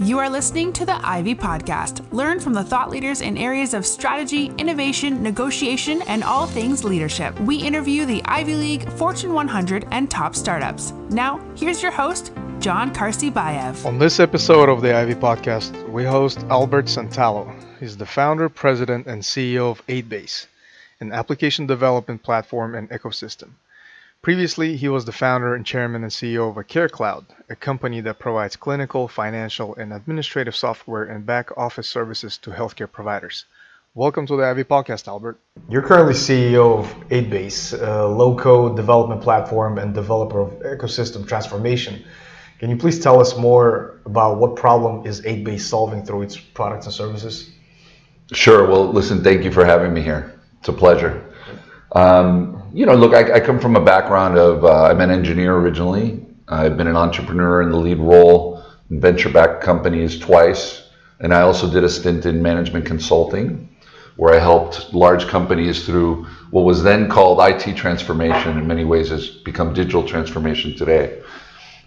You are listening to the Ivy Podcast. Learn from the thought leaders in areas of strategy, innovation, negotiation, and all things leadership. We interview the Ivy League, Fortune 100, and top startups. Now, here's your host, John Karsibayev. On this episode of the Ivy Podcast, we host Albert Santalo. He's the founder, president, and CEO of 8base, an application development platform and ecosystem. Previously, he was the founder and chairman and CEO of CareCloud, a company that provides clinical, financial, and administrative software and back office services to healthcare providers. Welcome to the Ivy Podcast, Albert. You're currently CEO of 8base, a low-code development platform and developer of ecosystem transformation. Can you please tell us more about what problem is 8base solving through its products and services? Sure. Well, listen, thank you for having me here. It's a pleasure. Um, you know, look, I, I, come from a background of uh, I'm an engineer originally. I've been an entrepreneur in the lead role in venture-backed companies twice, and I also did a stint in management consulting, where I helped large companies through what was then called IT transformation. In many ways, has become digital transformation today.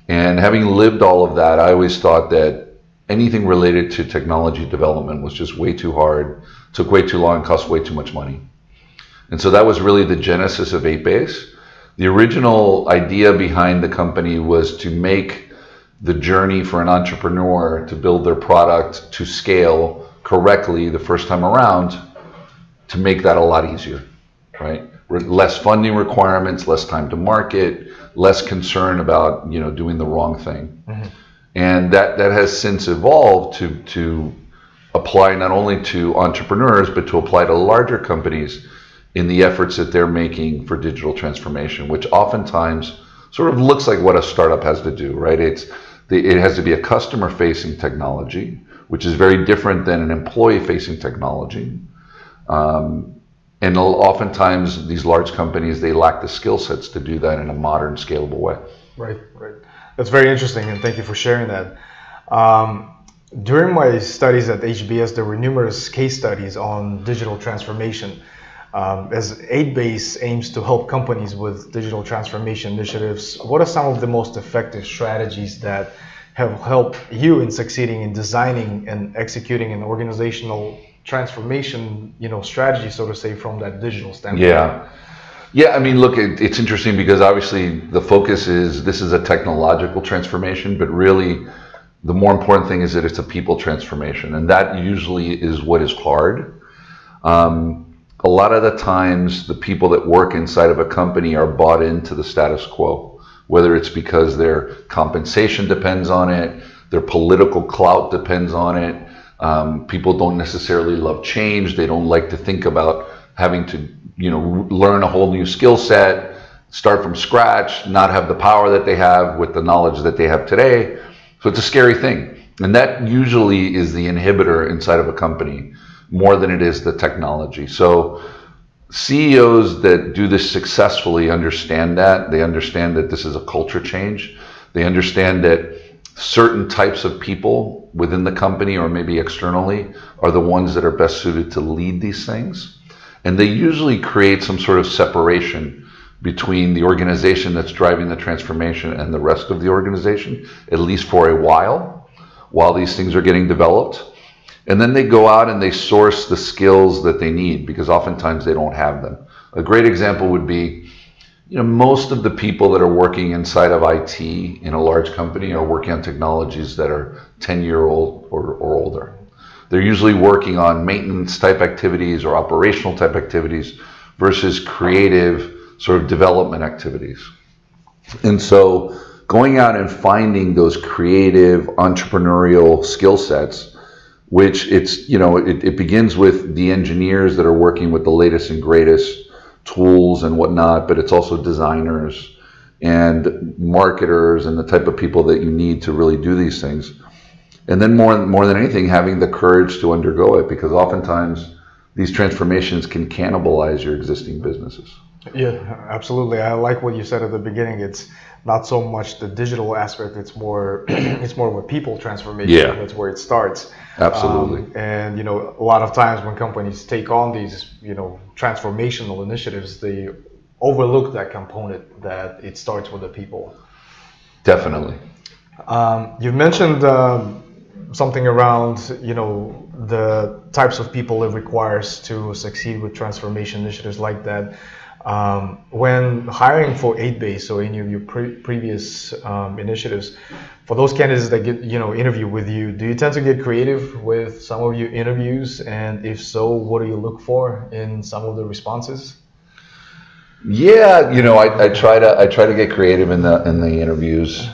And having lived all of that, I always thought that anything related to technology development was just way too hard, took way too long, cost way too much money. And so that was really the genesis of 8base. The original idea behind the company was to make the journey for an entrepreneur to build their product to scale correctly the first time around to make that a lot easier, right? Less funding requirements, less time to market, less concern about, you know, doing the wrong thing. Mm-hmm. And that, that has since evolved to, to apply not only to entrepreneurs, but to apply to larger companies in the efforts that they're making for digital transformation, which oftentimes sort of looks like what a startup has to do, right? It's the, it has to be a customer facing technology, which is very different than an employee facing technology. Um, and oftentimes these large companies, they lack the skill sets to do that in a modern, scalable way. Right, right. That's very interesting, and thank you for sharing that. Um, during my studies at HBS, there were numerous case studies on digital transformation. Um, as 8base aims to help companies with digital transformation initiatives, what are some of the most effective strategies that have helped you in succeeding in designing and executing an organizational transformation, you know, strategy, so to say, from that digital standpoint? Yeah. Yeah, I mean, look, it, it's interesting because obviously the focus is this is a technological transformation, but really the more important thing is that it's a people transformation, and that usually is what is hard. Um, a lot of the times the people that work inside of a company are bought into the status quo, whether it's because their compensation depends on it, their political clout depends on it. Um, people don't necessarily love change. They don't like to think about having to, you know, learn a whole new skill set, start from scratch, not have the power that they have with the knowledge that they have today. So it's a scary thing. And that usually is the inhibitor inside of a company more than it is the technology. So CEOs that do this successfully understand that. They understand that this is a culture change. They understand that certain types of people within the company or maybe externally are the ones that are best suited to lead these things. And they usually create some sort of separation between the organization that's driving the transformation and the rest of the organization, at least for a while, while these things are getting developed. And then they go out and they source the skills that they need because oftentimes they don't have them. A great example would be, you know, most of the people that are working inside of IT in a large company are working on technologies that are 10 year old or, or older. They're usually working on maintenance type activities or operational type activities versus creative sort of development activities. And so going out and finding those creative entrepreneurial skill sets which it's you know it, it begins with the engineers that are working with the latest and greatest tools and whatnot but it's also designers and marketers and the type of people that you need to really do these things. And then more more than anything having the courage to undergo it because oftentimes these transformations can cannibalize your existing businesses. Yeah absolutely. I like what you said at the beginning. It's not so much the digital aspect it's more it's more of a people transformation yeah. that's where it starts absolutely um, and you know a lot of times when companies take on these you know transformational initiatives they overlook that component that it starts with the people definitely um, you've mentioned um, something around you know the types of people it requires to succeed with transformation initiatives like that. Um, when hiring for 8base or any of your pre- previous um, initiatives, for those candidates that get you know interview with you, do you tend to get creative with some of your interviews? And if so, what do you look for in some of the responses? Yeah, you know, I, I try to I try to get creative in the in the interviews.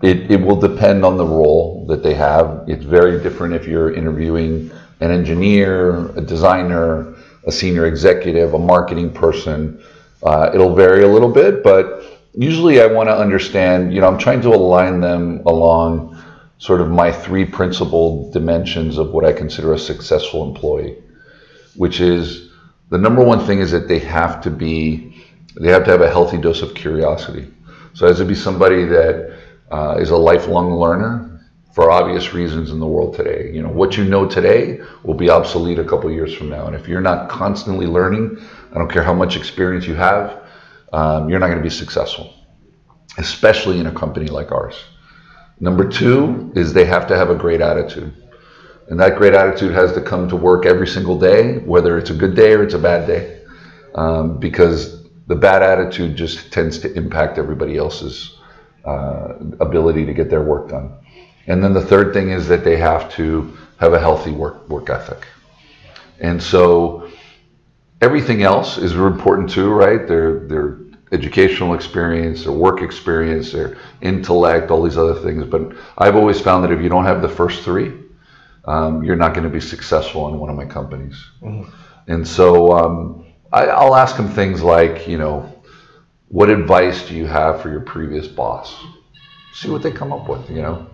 It, it will depend on the role that they have. It's very different if you're interviewing an engineer, a designer, a senior executive, a marketing person. Uh, it'll vary a little bit, but usually I want to understand, you know, I'm trying to align them along sort of my three principal dimensions of what I consider a successful employee, which is the number one thing is that they have to be, they have to have a healthy dose of curiosity. So as to be somebody that uh, is a lifelong learner for obvious reasons in the world today. You know, what you know today will be obsolete a couple years from now. And if you're not constantly learning, I don't care how much experience you have, um, you're not going to be successful, especially in a company like ours. Number two is they have to have a great attitude. And that great attitude has to come to work every single day, whether it's a good day or it's a bad day, um, because the bad attitude just tends to impact everybody else's uh, ability to get their work done. And then the third thing is that they have to have a healthy work work ethic. And so everything else is important too, right? Their their educational experience, their work experience, their intellect, all these other things. But I've always found that if you don't have the first three, um, you're not going to be successful in one of my companies. Mm-hmm. And so um, I, I'll ask them things like, you know, what advice do you have for your previous boss? See what they come up with, you know.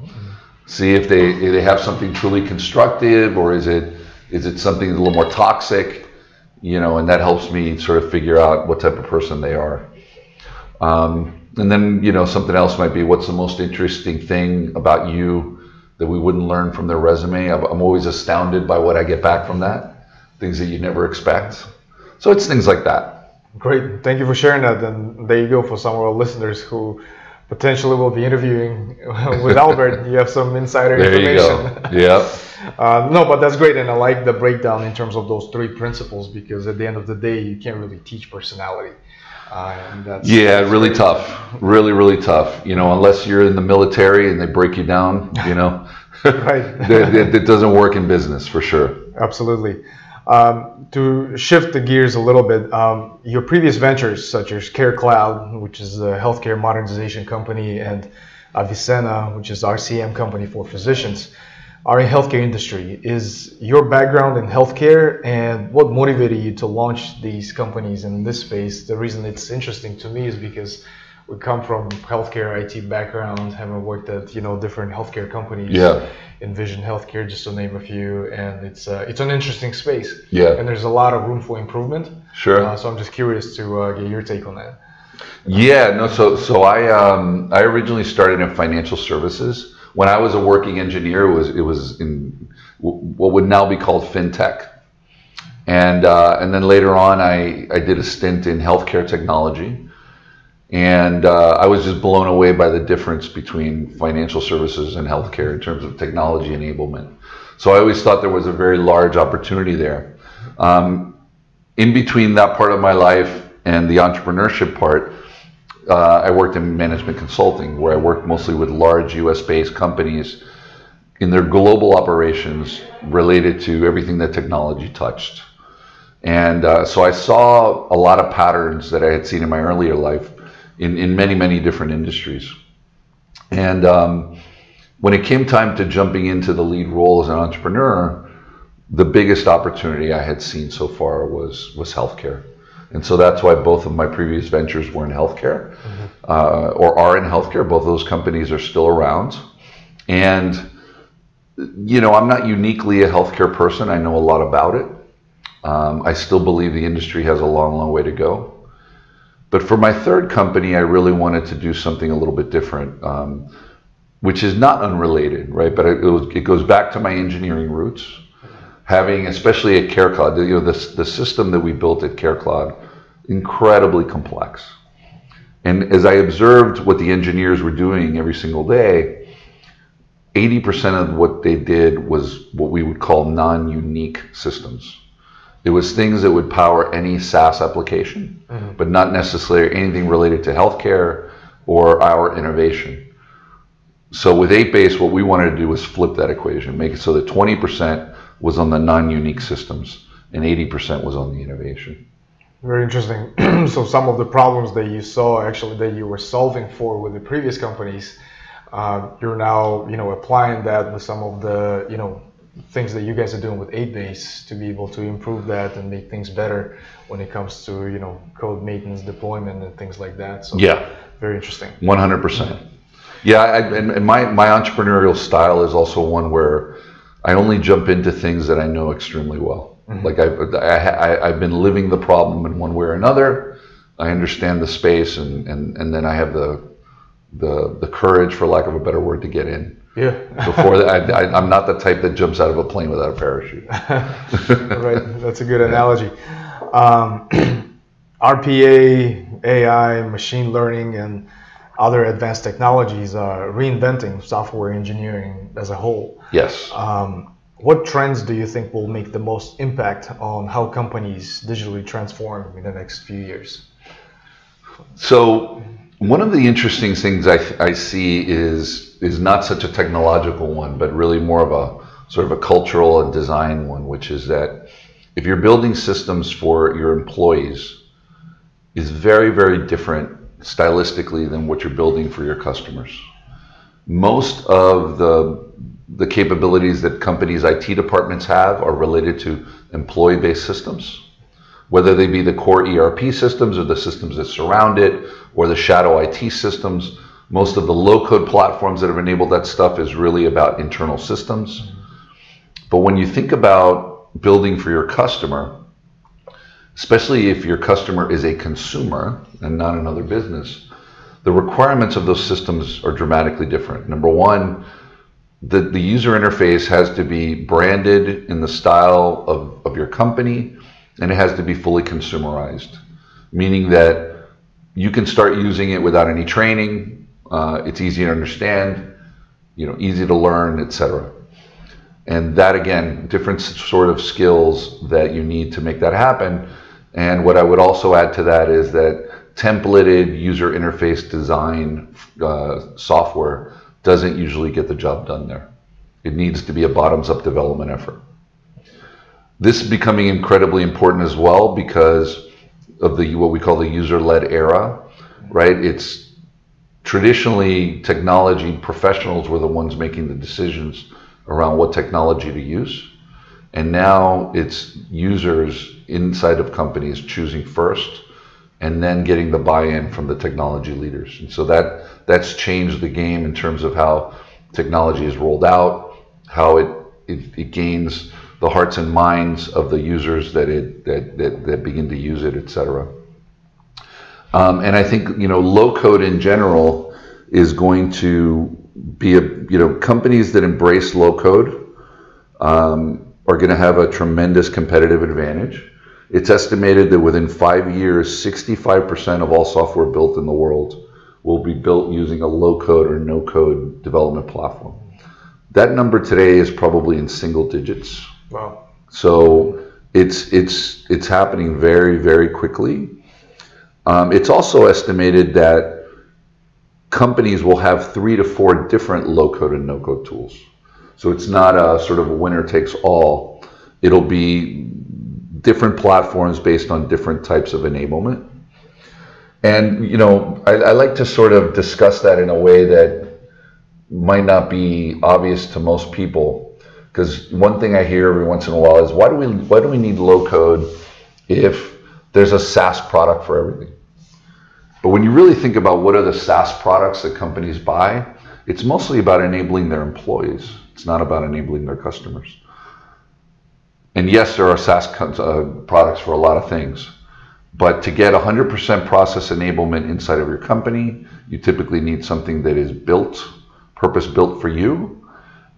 See if they if they have something truly constructive, or is it is it something a little more toxic, you know. And that helps me sort of figure out what type of person they are. Um, and then you know something else might be what's the most interesting thing about you that we wouldn't learn from their resume. I'm always astounded by what I get back from that, things that you never expect. So it's things like that. Great. Thank you for sharing that. And there you go for some of our listeners who potentially we'll be interviewing with Albert. you have some insider there information. You go. Yeah. Uh, no, but that's great, and I like the breakdown in terms of those three principles because at the end of the day, you can't really teach personality. Uh, that's, yeah, really tough. Really, really tough. You know, unless you're in the military and they break you down, you know, right. it, it, it doesn't work in business for sure. Absolutely. Um, to shift the gears a little bit, um, your previous ventures, such as CareCloud, which is a healthcare modernization company, and Avisena, which is RCM company for physicians, are in healthcare industry. Is your background in healthcare and what motivated you to launch these companies in this space? The reason it's interesting to me is because we come from healthcare IT background, having worked at you know different healthcare companies. Yeah. Envision Healthcare, just to name a few, and it's uh, it's an interesting space. Yeah. And there's a lot of room for improvement. Sure. Uh, so I'm just curious to uh, get your take on that. Yeah. No. So so I um, I originally started in financial services. When I was a working engineer, it was it was in what would now be called fintech. And, uh, and then later on, I, I did a stint in healthcare technology. And uh, I was just blown away by the difference between financial services and healthcare in terms of technology enablement. So I always thought there was a very large opportunity there. Um, in between that part of my life and the entrepreneurship part, uh, I worked in management consulting, where I worked mostly with large US based companies in their global operations related to everything that technology touched. And uh, so I saw a lot of patterns that I had seen in my earlier life in, in many, many different industries. And um, when it came time to jumping into the lead role as an entrepreneur, the biggest opportunity I had seen so far was, was healthcare. And so that's why both of my previous ventures were in healthcare mm-hmm. uh, or are in healthcare. Both of those companies are still around. And, you know, I'm not uniquely a healthcare person. I know a lot about it. Um, I still believe the industry has a long, long way to go. But for my third company, I really wanted to do something a little bit different, um, which is not unrelated, right? But it, was, it, goes back to my engineering roots. Having, especially at CareCloud, you know, the, the system that we built at CareCloud, incredibly complex. And as I observed what the engineers were doing every single day, 80% of what they did was what we would call non unique systems. It was things that would power any SaaS application, mm-hmm. but not necessarily anything related to healthcare or our innovation. So with 8base, what we wanted to do was flip that equation, make it so that 20% was on the non-unique systems and 80% was on the innovation. Very interesting. so some of the problems that you saw actually that you were solving for with the previous companies, uh, you're now you know applying that with some of the you know things that you guys are doing with 8base to be able to improve that and make things better when it comes to you know code maintenance, deployment, and things like that. So yeah, very interesting. 100%. Yeah, I, and, and my my entrepreneurial style is also one where I only jump into things that I know extremely well. Mm-hmm. Like I've, I, I, have been living the problem in one way or another. I understand the space, and, and, and then I have the, the, the courage, for lack of a better word, to get in. Yeah. Before that, I, am not the type that jumps out of a plane without a parachute. right. That's a good analogy. Um, RPA, AI, machine learning, and other advanced technologies are reinventing software engineering as a whole. Yes. Um, what trends do you think will make the most impact on how companies digitally transform in the next few years? So, one of the interesting things I, I see is is not such a technological one, but really more of a sort of a cultural and design one, which is that if you're building systems for your employees, is very very different stylistically than what you're building for your customers. Most of the the capabilities that companies' IT departments have are related to employee based systems, whether they be the core ERP systems or the systems that surround it or the shadow IT systems. Most of the low code platforms that have enabled that stuff is really about internal systems. But when you think about building for your customer, especially if your customer is a consumer and not another business, the requirements of those systems are dramatically different. Number one, the, the user interface has to be branded in the style of, of your company and it has to be fully consumerized, meaning that you can start using it without any training. Uh, it's easy to understand, you know, easy to learn, etc. And that again, different sort of skills that you need to make that happen. And what I would also add to that is that templated user interface design uh, software doesn't usually get the job done there. It needs to be a bottoms up development effort. This is becoming incredibly important as well because of the what we call the user led era, right? It's traditionally technology professionals were the ones making the decisions around what technology to use. And now it's users inside of companies choosing first and then getting the buy-in from the technology leaders. And so that that's changed the game in terms of how technology is rolled out, how it it, it gains the hearts and minds of the users that it that that, that begin to use it, etc. Um, and I think you know low code in general is going to be a you know companies that embrace low code um, are going to have a tremendous competitive advantage it's estimated that within five years, 65% of all software built in the world will be built using a low code or no code development platform. That number today is probably in single digits. Wow. So it's it's it's happening very very quickly. Um, it's also estimated that companies will have three to four different low code and no code tools. So it's not a sort of a winner takes all. It'll be different platforms based on different types of enablement. And, you know, I, I, like to sort of discuss that in a way that might not be obvious to most people. Because one thing I hear every once in a while is why do we why do we need low code if there's a SaaS product for everything? But when you really think about what are the SaaS products that companies buy, it's mostly about enabling their employees. It's not about enabling their customers. And yes, there are SaaS uh, products for a lot of things. But to get 100% process enablement inside of your company, you typically need something that is built, purpose built for you.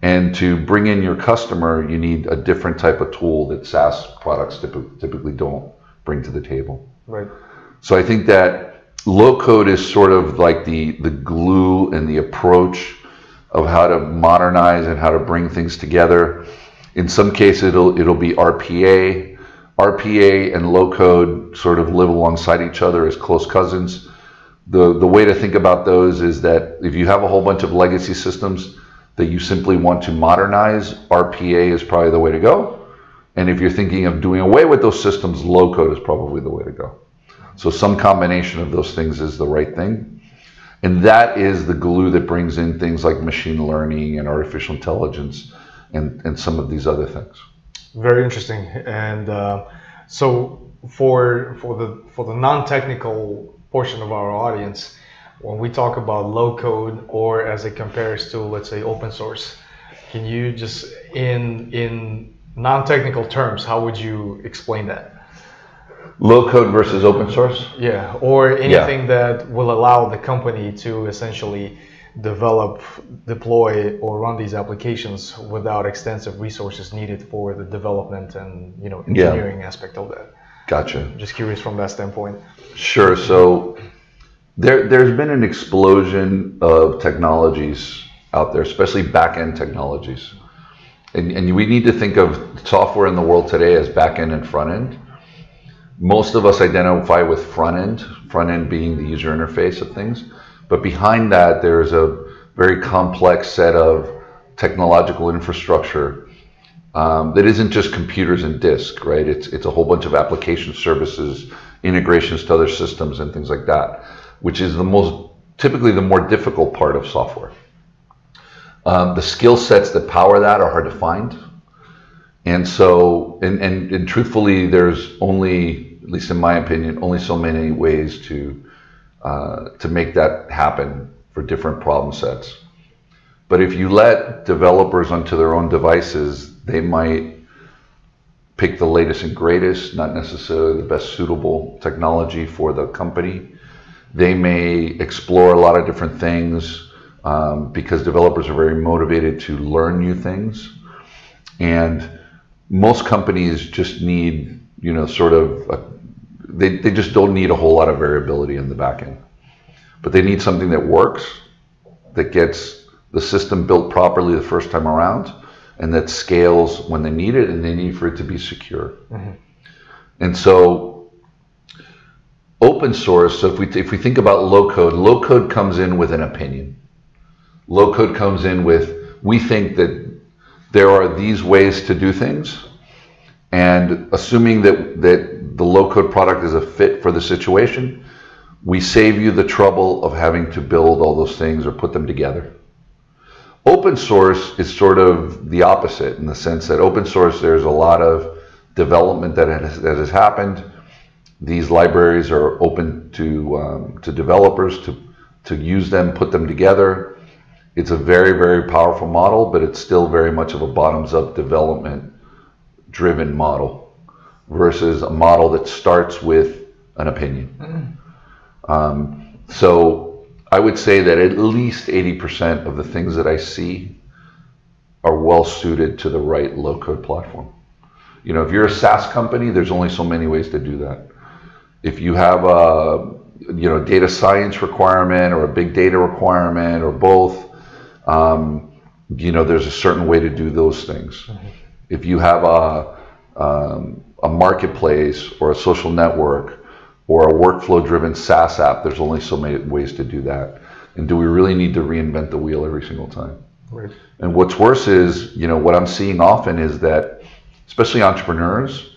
And to bring in your customer, you need a different type of tool that SaaS products typically don't bring to the table. Right. So I think that low code is sort of like the, the glue and the approach of how to modernize and how to bring things together. In some cases, it'll it'll be RPA. RPA and low code sort of live alongside each other as close cousins. The the way to think about those is that if you have a whole bunch of legacy systems that you simply want to modernize, RPA is probably the way to go. And if you're thinking of doing away with those systems, low code is probably the way to go. So some combination of those things is the right thing. And that is the glue that brings in things like machine learning and artificial intelligence and, and some of these other things. Very interesting. And uh, so for for the for the non-technical portion of our audience, when we talk about low code or as it compares to let's say open source, can you just in in non-technical terms, how would you explain that? Low code versus open source? Yeah, or anything yeah. that will allow the company to essentially develop, deploy, or run these applications without extensive resources needed for the development and you know engineering yeah. aspect of that. Gotcha. Just curious from that standpoint. Sure. So there, there's been an explosion of technologies out there, especially back-end technologies. And, and we need to think of software in the world today as back-end and front-end most of us identify with front end, front end being the user interface of things. But behind that, there's a very complex set of technological infrastructure um, that isn't just computers and disk, right? It's, it's a whole bunch of application services, integrations to other systems, and things like that, which is the most typically the more difficult part of software. Um, the skill sets that power that are hard to find. And so, and, and, and truthfully, there's only at least in my opinion, only so many ways to uh, to make that happen for different problem sets. But if you let developers onto their own devices, they might pick the latest and greatest, not necessarily the best suitable technology for the company. They may explore a lot of different things um, because developers are very motivated to learn new things. And most companies just need you know, sort of, a, they, they just don't need a whole lot of variability in the back end. But they need something that works, that gets the system built properly the first time around, and that scales when they need it, and they need for it to be secure. Mm-hmm. And so, open source. So if we if we think about low code, low code comes in with an opinion. Low code comes in with we think that there are these ways to do things, and assuming that, that the low code product is a fit for the situation, we save you the trouble of having to build all those things or put them together. Open source is sort of the opposite in the sense that open source, there's a lot of development that has, that has happened. These libraries are open to, um, to developers to, to use them, put them together. It's a very, very powerful model, but it's still very much of a bottoms up development driven model versus a model that starts with an opinion. Um, so I would say that at least 80% of the things that I see are well suited to the right low code platform. You know, if you're a SaaS company, there's only so many ways to do that. If you have a you know data science requirement or a big data requirement or both, um, you know, there's a certain way to do those things. Mm-hmm if you have a, um, a marketplace or a social network or a workflow driven SaaS app, there's only so many ways to do that. And do we really need to reinvent the wheel every single time? Right. And what's worse is, you know, what I'm seeing often is that, especially entrepreneurs,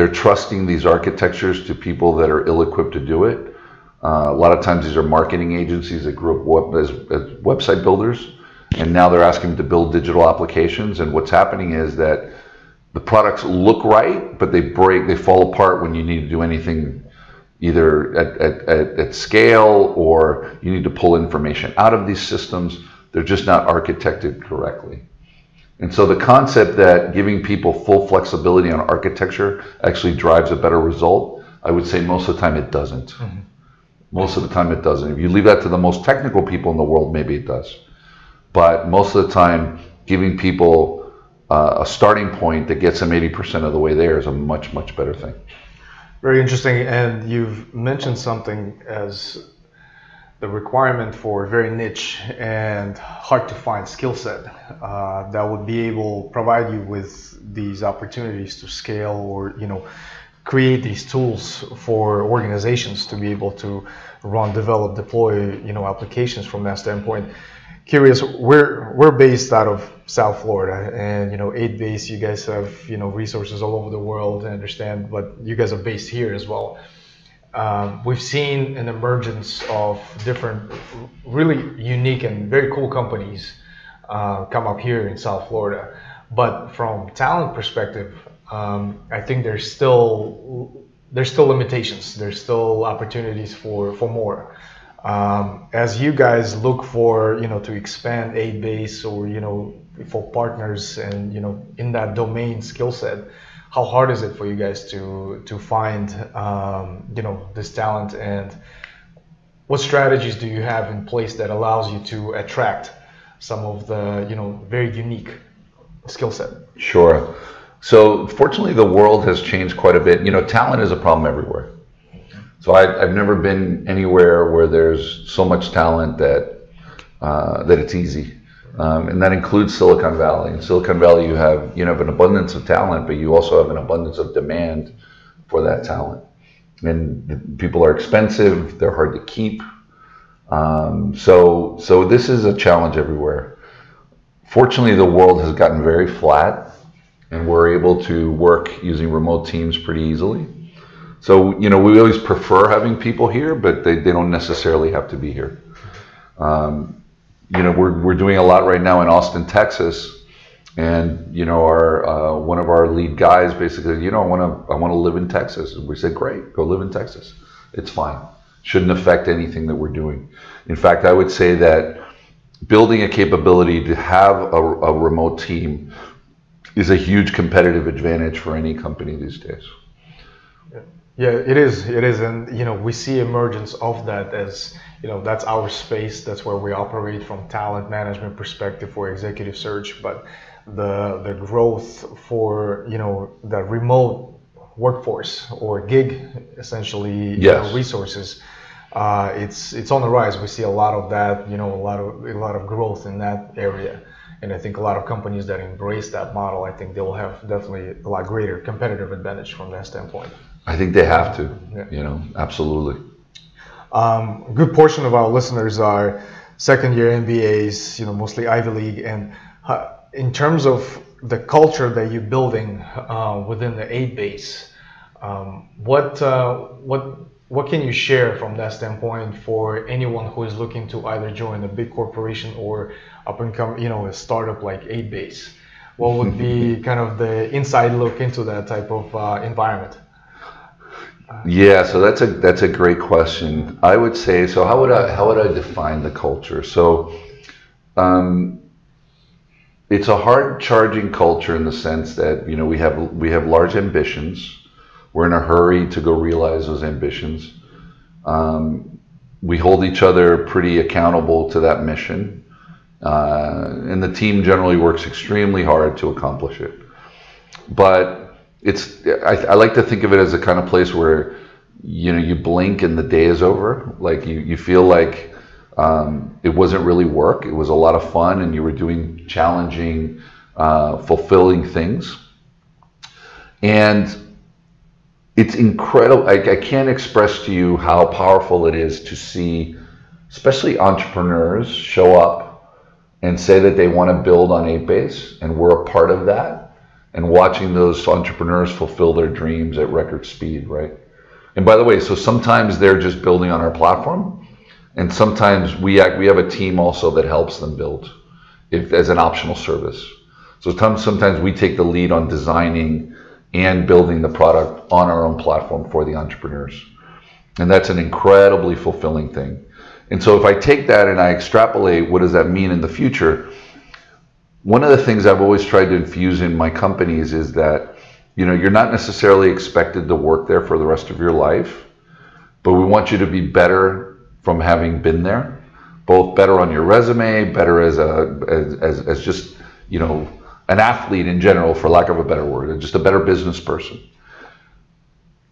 they're trusting these architectures to people that are ill equipped to do it. Uh, a lot of times these are marketing agencies that grew up web, as, as website builders and now they're asking them to build digital applications. And what's happening is that the products look right, but they break, they fall apart when you need to do anything either at, at, at, at scale or you need to pull information out of these systems. They're just not architected correctly. And so the concept that giving people full flexibility on architecture actually drives a better result, I would say most of the time it doesn't. Mm-hmm. Most of the time it doesn't. If you leave that to the most technical people in the world, maybe it does. But most of the time, giving people uh, a starting point that gets them 80% of the way there is a much, much better thing. Very interesting. And you've mentioned something as the requirement for very niche and hard to find skill set uh, that would be able provide you with these opportunities to scale or you know create these tools for organizations to be able to run develop deploy you know applications from that standpoint. Curious we're we're based out of south florida and you know 8base you guys have you know resources all over the world i understand but you guys are based here as well um, we've seen an emergence of different, really unique and very cool companies uh, come up here in South Florida. But from talent perspective, um, I think there's still there's still limitations. There's still opportunities for for more. Um, as you guys look for you know to expand 8base or you know for partners and you know in that domain skill set how hard is it for you guys to to find um, you know this talent? And what strategies do you have in place that allows you to attract some of the you know very unique skill set? Sure. So fortunately the world has changed quite a bit. You know talent is a problem everywhere. So I, have never been anywhere where there's so much talent that uh, that it's easy um, and that includes Silicon Valley. In Silicon Valley, you have you have an abundance of talent, but you also have an abundance of demand for that talent. And people are expensive; they're hard to keep. Um, so, so this is a challenge everywhere. Fortunately, the world has gotten very flat, and we're able to work using remote teams pretty easily. So, you know, we always prefer having people here, but they, they don't necessarily have to be here. Um, you know, we're, we're doing a lot right now in Austin, Texas. And, you know, our, uh, one of our lead guys basically, you know, I want to, I want to live in Texas. And we said, great, go live in Texas. It's fine. Shouldn't affect anything that we're doing. In fact, I would say that building a capability to have a, a remote team is a huge competitive advantage for any company these days. Yeah, it is. It is, and you know, we see emergence of that as you know that's our space. That's where we operate from talent management perspective for executive search. But the the growth for you know the remote workforce or gig essentially yes. you know, resources uh, it's it's on the rise. We see a lot of that you know a lot of a lot of growth in that area. And I think a lot of companies that embrace that model I think they'll have definitely a lot greater competitive advantage from that standpoint I think they have to yeah. you know absolutely um, a good portion of our listeners are second year MBAs, you know, mostly Ivy League. And uh, in terms of the culture that you're building uh, within the 8base, um, what uh, what what can you share from that standpoint for anyone who is looking to either join a big corporation or up and come, you know, a startup like 8base? What would be kind of the inside look into that type of uh, environment? Yeah, so that's a that's a great question. I would say so. How would I how would I define the culture? So, um, it's a hard charging culture in the sense that you know we have we have large ambitions. We're in a hurry to go realize those ambitions. Um, we hold each other pretty accountable to that mission, uh, and the team generally works extremely hard to accomplish it. But it's I, I, like to think of it as a kind of place where you know you blink and the day is over. Like you, you feel like um, it wasn't really work. It was a lot of fun and you were doing challenging uh, fulfilling things. And it's incredible I, I can't express to you how powerful it is to see especially entrepreneurs show up and say that they want to build on 8base and we're a part of that and watching those entrepreneurs fulfill their dreams at record speed, right? And by the way, so sometimes they're just building on our platform, and sometimes we act, we have a team also that helps them build, if as an optional service. So sometimes we take the lead on designing and building the product on our own platform for the entrepreneurs, and that's an incredibly fulfilling thing. And so if I take that and I extrapolate, what does that mean in the future? One of the things I've always tried to infuse in my companies is that you know you're not necessarily expected to work there for the rest of your life, but we want you to be better from having been there, both better on your resume, better as a as, as, as just you know an athlete in general, for lack of a better word, just a better business person.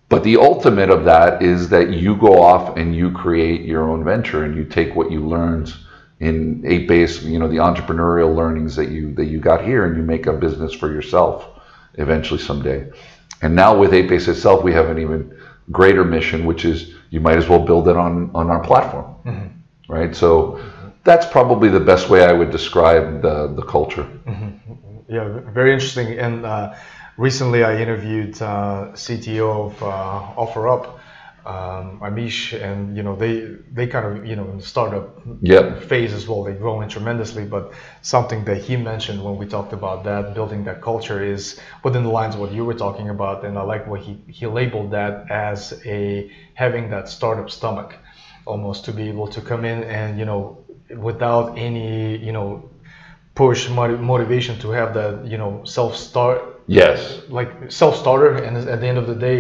But the ultimate of that is that you go off and you create your own venture and you take what you learned in 8base, you know, the entrepreneurial learnings that you that you got here and you make a business for yourself eventually someday. And now with 8base itself, we have an even greater mission, which is you might as well build it on on our platform, mm-hmm. right? So that's probably the best way I would describe the the culture. Mm-hmm. Yeah, very interesting. And uh, recently, I interviewed uh, CTO of uh, OfferUp. Um, Amish, and you know they they kind of you know in the startup yep. phase as well. They're growing tremendously, but something that he mentioned when we talked about that building that culture is within the lines of what you were talking about, and I like what he he labeled that as a having that startup stomach, almost to be able to come in and you know without any you know push motivation to have that you know self start yes. like self starter and at the end of the day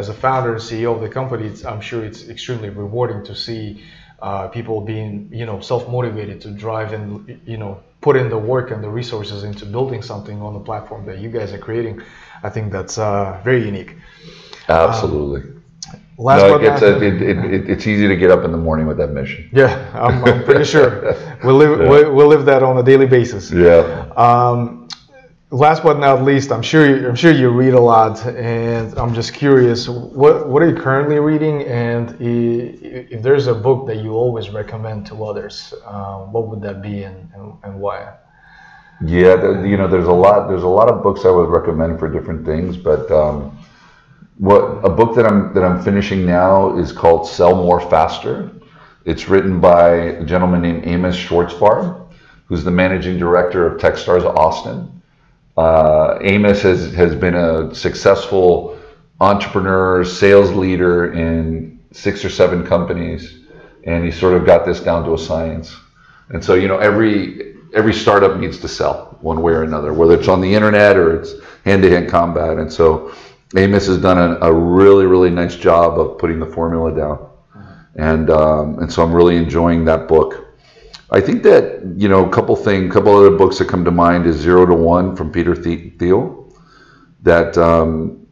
as a founder and ceo of the company i'm sure it's extremely rewarding to see uh, people being you know self motivated to drive and you know put in the work and the resources into building something on the platform that you guys are creating. I think that's uh, very unique. Absolutely. um, Last no, it gets it, it, it's easy to get up in the morning with that mission. Yeah, I'm, I'm pretty sure we live yeah. we, we live that on a daily basis. Yeah. Um, last but not least, I'm sure you, I'm sure you read a lot, and I'm just curious, what what are you currently reading, and if, if there's a book that you always recommend to others, uh, what would that be, and, and, and why? Yeah, you know, there's a lot there's a lot of books I would recommend for different things, but. Um, what a book that I'm that I'm finishing now is called Sell More Faster. It's written by a gentleman named Amos Schwartzfarb, who's the managing director of TechStars Austin. Uh, Amos has has been a successful entrepreneur, sales leader in six or seven companies, and he sort of got this down to a science. And so, you know, every every startup needs to sell one way or another, whether it's on the internet or it's hand-to-hand combat. And so Amos has done a, a, really, really nice job of putting the formula down. And, um, and so I'm really enjoying that book. I think that, you know, a couple things, a couple other books that come to mind is Zero to One from Peter Thiel that um,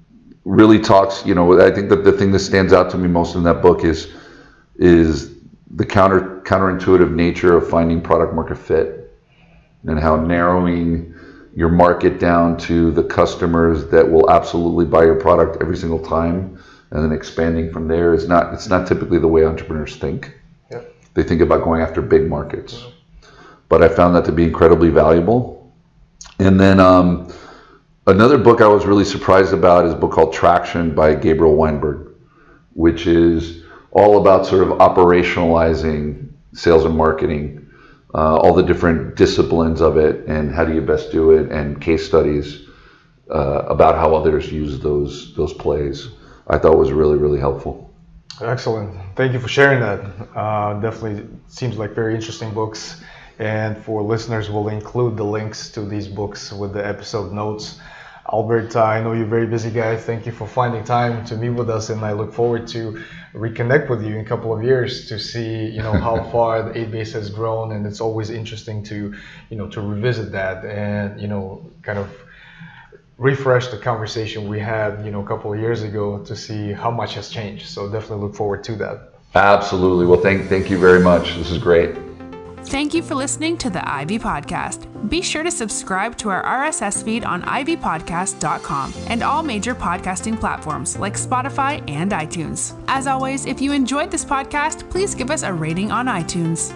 really talks, you know, I think that the thing that stands out to me most in that book is, is the counter counterintuitive nature of finding product market fit and how narrowing your market down to the customers that will absolutely buy your product every single time and then expanding from there is not it's not typically the way entrepreneurs think. Yep. they think about going after big markets. But i found that to be incredibly valuable. And then um, another book i was really surprised about is a book called traction by gabriel weinberg which is all about sort of operationalizing sales and marketing uh, all the different disciplines of it and how do you best do it and case studies uh, about how others use those those plays I thought was really really helpful. Excellent. Thank you for sharing that. Uh, definitely seems like very interesting books. And for listeners, we'll include the links to these books with the episode notes. Albert, uh, I know you're a very busy guy. Thank you for finding time to meet with us, and I look forward to reconnect with you in a couple of years to see, you know, how far the 8base has grown. And it's always interesting to, you know, to revisit that and you know, kind of refresh the conversation we had, you know, a couple of years ago to see how much has changed. So definitely look forward to that. Absolutely. Well, thank thank you very much. This is great. Thank you for listening to the Ivy Podcast. Be sure to subscribe to our RSS feed on ivypodcast.com and all major podcasting platforms like Spotify and iTunes. As always, if you enjoyed this podcast, please give us a rating on iTunes.